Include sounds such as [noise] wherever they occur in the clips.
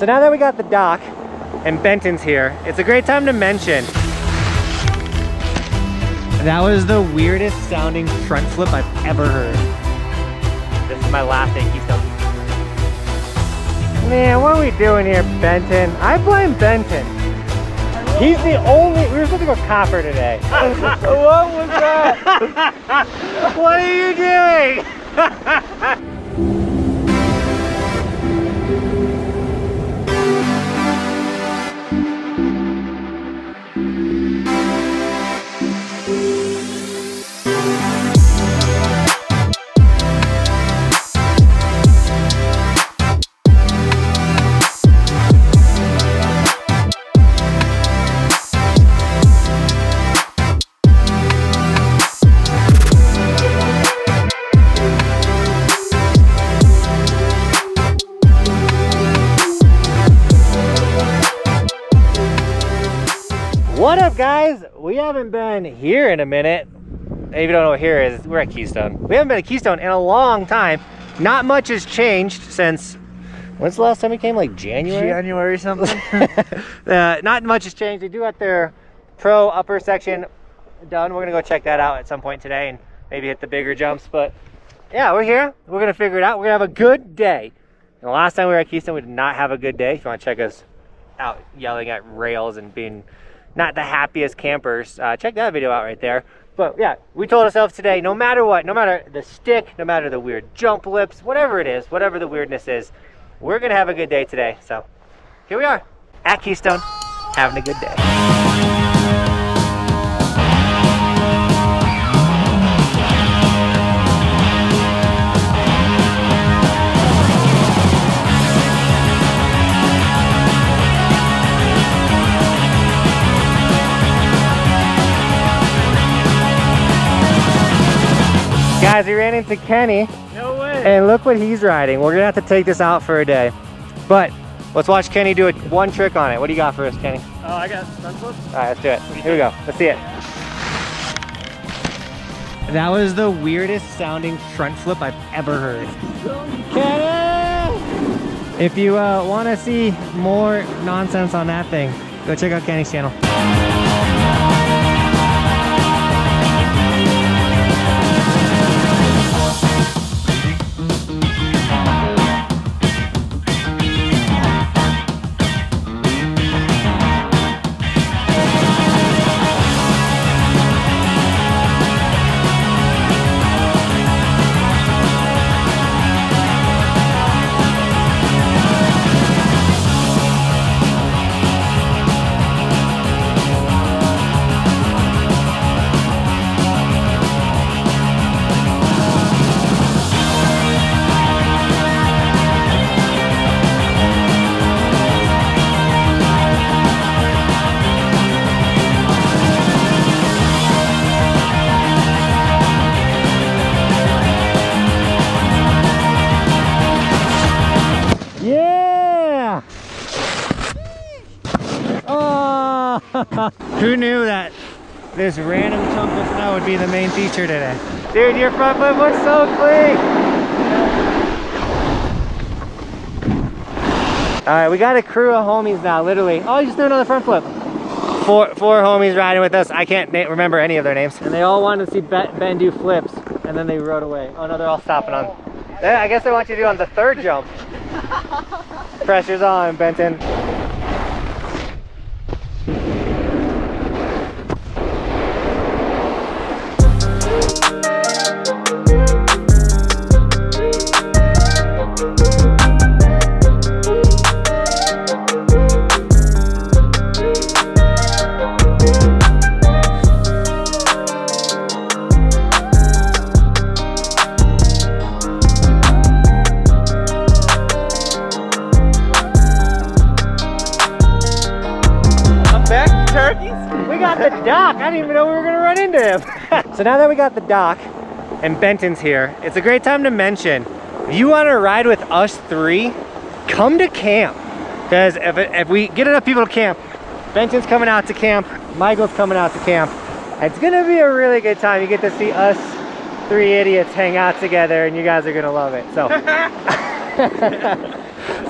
So now that we got the doc and Benton's here, it's a great time to mention. That was the weirdest sounding front flip I've ever heard. This is my last day Keystone. Man, what are we doing here, Benton? I blame Benton. He's the only, we were supposed to go copper today. [laughs] what was that? [laughs] what are you doing? [laughs] guys? We haven't been here in a minute. If you don't know what here is, we're at Keystone. We haven't been at Keystone in a long time. Not much has changed since, when's the last time we came? Like January? January something. [laughs] uh, not much has changed. They do have their pro upper section done. We're gonna go check that out at some point today and maybe hit the bigger jumps. But yeah, we're here. We're gonna figure it out. We're gonna have a good day. And the last time we were at Keystone, we did not have a good day. If you wanna check us out yelling at rails and being not the happiest campers, uh, check that video out right there. But yeah, we told ourselves today, no matter what, no matter the stick, no matter the weird jump lips, whatever it is, whatever the weirdness is, we're gonna have a good day today. So here we are at Keystone, having a good day. Guys, we ran into Kenny, no way. and look what he's riding. We're gonna have to take this out for a day. But let's watch Kenny do it one trick on it. What do you got for us, Kenny? oh, I got front flip. All right, let's do it. Here we go. Let's see it. That was the weirdest sounding front flip I've ever heard. Kenny! If you uh, want to see more nonsense on that thing, go check out Kenny's channel. Who knew that this random chunk of snow would be the main feature today? Dude, your front flip looks so clean! Alright, we got a crew of homies now, literally. Oh, you just did another front flip. Four, four homies riding with us. I can't remember any of their names. And they all wanted to see Ben, ben do flips, and then they rode away. Oh no, they're all stopping on. I guess they want you to do on the third jump. [laughs] Pressure's on, Benton. So now that we got the doc and Benton's here, it's a great time to mention, if you wanna ride with us three, come to camp. Because if, if we get enough people to camp, Benton's coming out to camp, Michael's coming out to camp. It's gonna be a really good time. You get to see us three idiots hang out together and you guys are gonna love it. So [laughs] [laughs]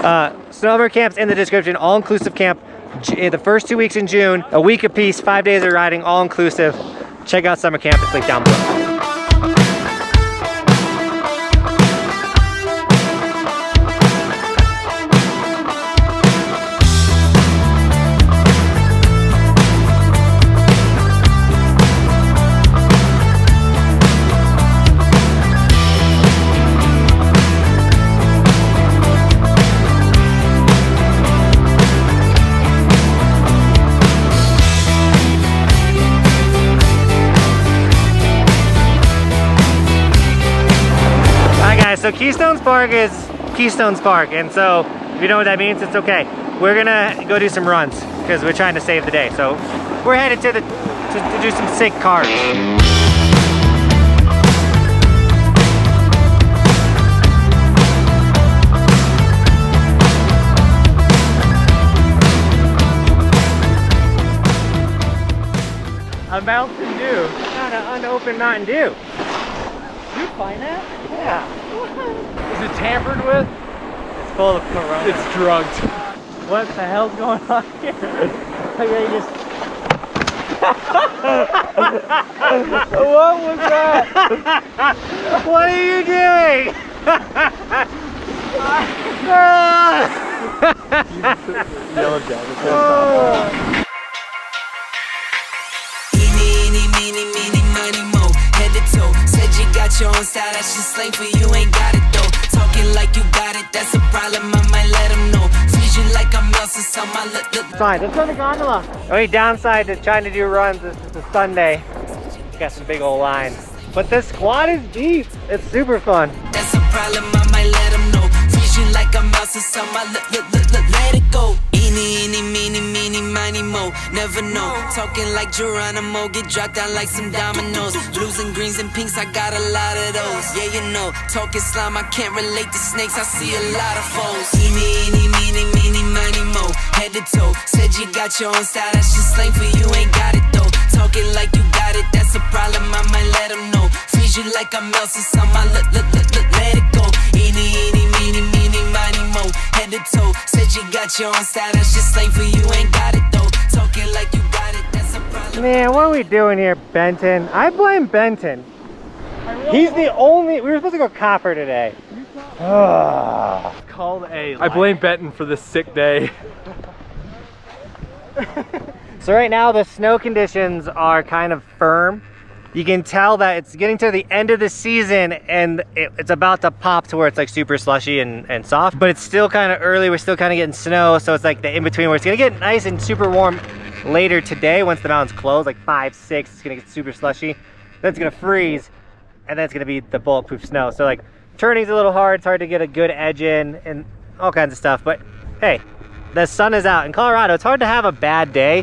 Uh, summer camp's in the description. All inclusive camp. The first two weeks in June, a week apiece, five days of riding, all inclusive. Check out summer camp. It's linked down below. So Keystone Park is Keystone Park. and so if you know what that means, it's okay. We're gonna go do some runs because we're trying to save the day. So we're headed to the to, to do some sick cars. A Mountain Dew. Not an unopened Mountain Dew. You find that? Yeah, Is it tampered with? it's full of Corona. It's drugged. What the hell's going on here? [laughs] Okay, you just [laughs] what was that? What are you doing? [laughs] Yellow jacket. Eeny, your own style, that's slang for you, ain't got it though. Talking like you got it, that's a problem, I might let them know. Feed you like I'm Elsa, so my look, look. Fine, let's go to gondola. Only downside to trying to do runs is it's a Sunday. Got some big old lines. But this squad is deep. It's super fun. That's a problem, I might let them know. Like I'm so my look, look, look, look, let it go. Eeny, eeny, meeny, meeny, miny, mo. Never know. Talking like Geronimo, get dropped down like some dominoes. Blues and greens and pinks, I got a lot of those. Yeah, you know. Talking slime, I can't relate to snakes, I see a lot of foes. Eeny, eeny, meeny, meeny, miny, mo. Head to toe. Said you got your own style, that's just slang for you, ain't got it though. Talking like you got it, that's a problem, I might let them know. Feed you like I'm Elsa, so my look, look, look, look, Head to toe. Said you got your own style, that's just slang for you, ain't got it though. Talking like you got it, that's a problem. Man, what are we doing here, Benton? I blame Benton. He's the only. We were supposed to go copper today. Ugh. Called a. I blame Benton for this sick day. [laughs] So right now the snow conditions are kind of firm. You can tell that it's getting to the end of the season and it, it's about to pop to where it's like super slushy and, and soft, but it's still kind of early. We're still kind of getting snow. So it's like the in between where it's gonna get nice and super warm later today once the mountains close, like five, six, it's gonna get super slushy. Then it's gonna freeze and then it's gonna be the bulletproof snow. So like turning's a little hard. It's hard to get a good edge in and all kinds of stuff. But hey, the sun is out in Colorado. It's hard to have a bad day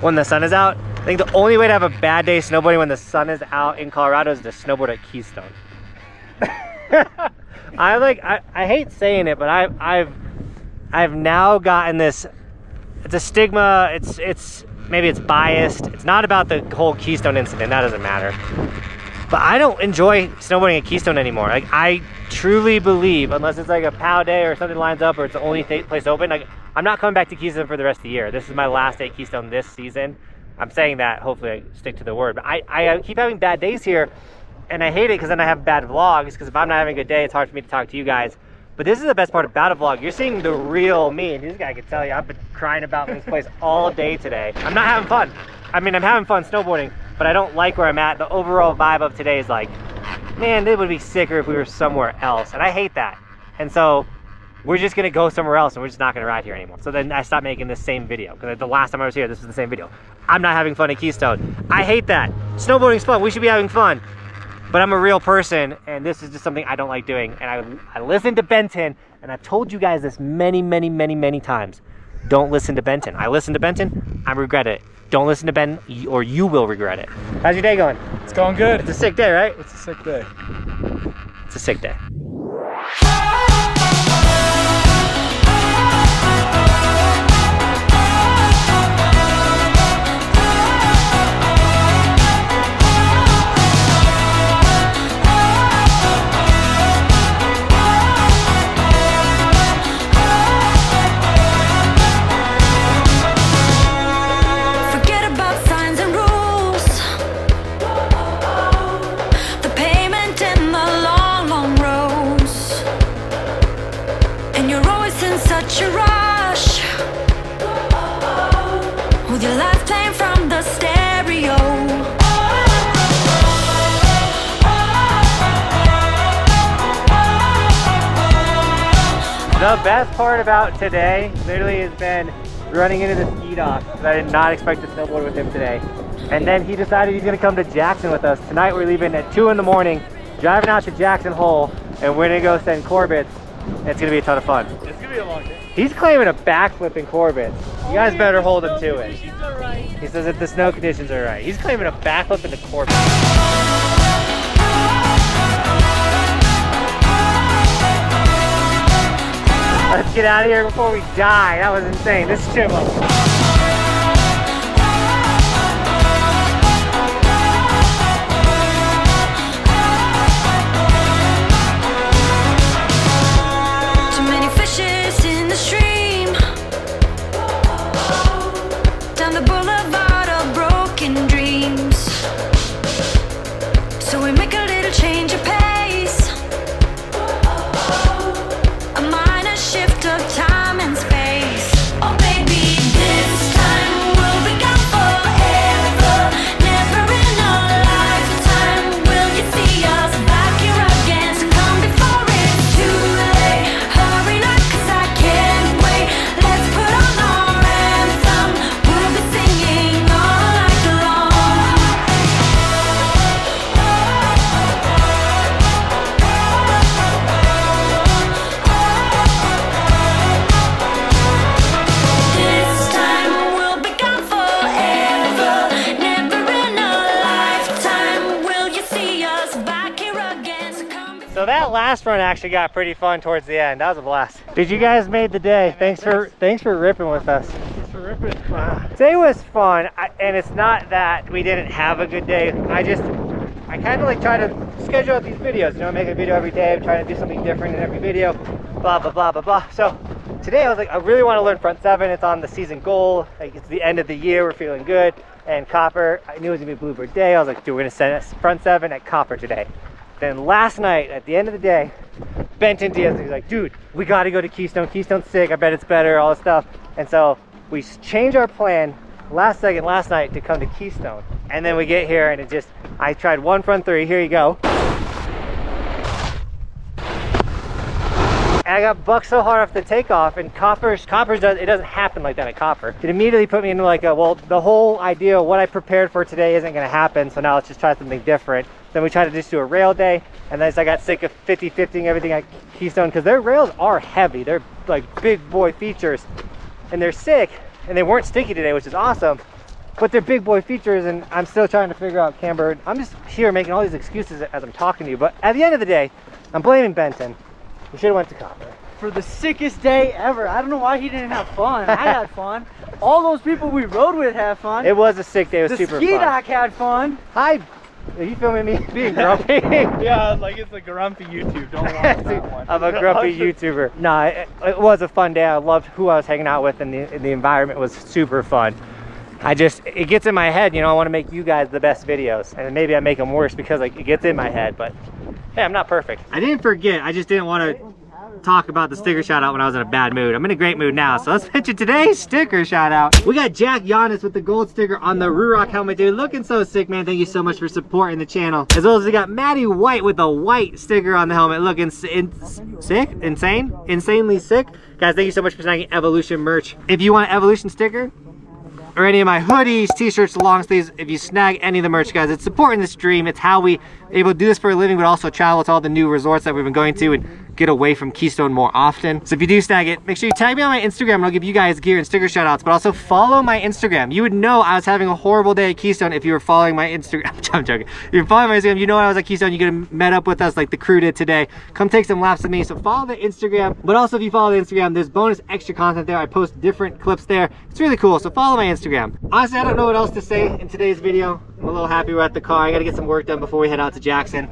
when the sun is out. I think the only way to have a bad day snowboarding when the sun is out in Colorado is to snowboard at Keystone. [laughs] I like I, I hate saying it, but I I've I've now gotten this it's a stigma, it's it's maybe it's biased. It's not about the whole Keystone incident, that doesn't matter. But I don't enjoy snowboarding at Keystone anymore. Like I truly believe, unless it's like a POW day or something lines up or it's the only th- place open, like I'm not coming back to Keystone for the rest of the year. This is my last day at Keystone this season. I'm saying that. Hopefully, I stick to the word. But I, I uh, keep having bad days here, and I hate it because then I have bad vlogs. Because if I'm not having a good day, it's hard for me to talk to you guys. But this is the best part about a vlog. You're seeing the real me. And this guy can tell you, I've been crying about this place all day today. I'm not having fun. I mean, I'm having fun snowboarding, but I don't like where I'm at. The overall vibe of today is like, man, it would be sicker if we were somewhere else. And I hate that. And so we're just gonna go somewhere else and we're just not gonna ride here anymore. So then I stopped making this same video because the last time I was here, this was the same video. I'm not having fun at Keystone. I hate that. Snowboarding's fun. We should be having fun. But I'm a real person and this is just something I don't like doing. And I, I listen to Benton and I've told you guys this many, many, many, many times. Don't listen to Benton. I listen to Benton, I regret it. Don't listen to Ben or you will regret it. How's your day going? It's going good. It's a sick day, right? It's a sick day. It's a sick day. The best part about today literally has been running into the ski doc because I did not expect to snowboard with him today. And then he decided he's gonna come to Jackson with us. Tonight we're leaving at two in the morning, driving out to Jackson Hole, and we're gonna go send Corbet's. It's gonna be a ton of fun. It's gonna be a long day. He's claiming a backflip in Corbet's. You guys oh, better hold him to it. He says that the snow conditions are right. He's claiming a backflip into Corbet's. Let's get out of here before we die. That was insane. This is. Too that last run actually got pretty fun towards the end. That was a blast. Did you guys made the day? Thanks for thanks for ripping with us. Thanks for ripping. Today was fun, I, and it's not that we didn't have a good day. I just, I kind of like try to schedule out these videos. You know, I make a video every day. I'm trying to do something different in every video. Blah blah blah blah blah. So today I was like, I really want to learn front seven. It's on the season goal. Like it's the end of the year. We're feeling good. And Copper, I knew it was gonna be Bluebird Day. I was like, dude, we're gonna send us front seven at Copper today. Then last night, at the end of the day, Benton Diaz, he's like, dude, we got to go to Keystone. Keystone's sick. I bet it's better, all this stuff. And so we changed our plan last second last night to come to Keystone. And then we get here and it just, I tried one front three. Here you go. And I got bucked so hard off the takeoff and Copper's, Copper's does, it doesn't happen like that at Copper. It immediately put me into like a, well, the whole idea of what I prepared for today isn't gonna happen, so now let's just try something different. Then we tried to just do a rail day, and then I got sick of 50-50ing everything at Keystone, because their rails are heavy. They're like big boy features, and they're sick, and they weren't sticky today, which is awesome. But they're big boy features, and I'm still trying to figure out camber. I'm just here making all these excuses as I'm talking to you, but at the end of the day, I'm blaming Benton. We should have went to Copper. for the sickest day ever. I don't know why he didn't have fun. I had [laughs] fun. All those people we rode with had fun. It was a sick day. It was the super ski fun. doc had fun. Hi. Are you filming me [laughs] being grumpy? [laughs] Yeah, like it's a grumpy YouTube. Don't watch that [laughs] one. I'm a grumpy YouTuber. No, it, it was a fun day. I loved who I was hanging out with, and the, and the environment was super fun. I just, it gets in my head, you know, I want to make you guys the best videos. And maybe I make them worse because like it gets in my head, but hey, I'm not perfect. I didn't forget, I just didn't want to talk about the sticker shout out when I was in a bad mood. I'm in a great mood now, so let's mention today's sticker shout out. We got Jack Giannis with the gold sticker on the Ruroc helmet, dude. Looking so sick, man. Thank you so much for supporting the channel. As well as we got Maddie White with a white sticker on the helmet. Looking in- sick, insane, insanely sick. Guys, thank you so much for snagging Evolution merch. If you want an Evolution sticker, or any of my hoodies, t-shirts, long sleeves, if you snag any of the merch, guys, it's supporting the stream. It's how we able to do this for a living, but also travel to all the new resorts that we've been going to and get away from Keystone more often. So if you do snag it, make sure you tag me on my Instagram and I'll give you guys gear and sticker shout outs, but also follow my Instagram. You would know I was having a horrible day at Keystone if you were following my Instagram. [laughs] I'm joking. If you're following my Instagram, you know I was at Keystone, you could have met up with us like the crew did today. Come take some laps with me. So follow the Instagram, but also if you follow the Instagram, there's bonus extra content there. I post different clips there. It's really cool. So follow my Instagram. Honestly, I don't know what else to say in today's video. I'm a little happy we're at the car. I gotta get some work done before we head out to Jackson.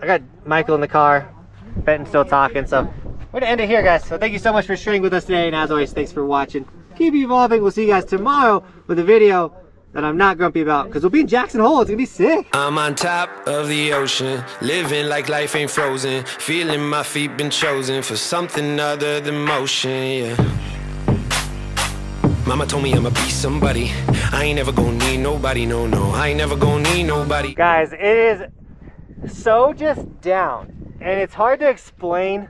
I got Michael in the car. Benton's still talking, so we're gonna end it here, guys. So thank you so much for sharing with us today, and as always, thanks for watching. Keep evolving. We'll see you guys tomorrow with a video that I'm not grumpy about, because we'll be in Jackson Hole. It's gonna be sick. I'm on top of the ocean, living like life ain't frozen. Feeling my feet been chosen for something other than motion, yeah. Mama told me I'ma be somebody. I ain't never gonna need nobody, no, no. I ain't never gonna need nobody. Guys, it is so just down, and it's hard to explain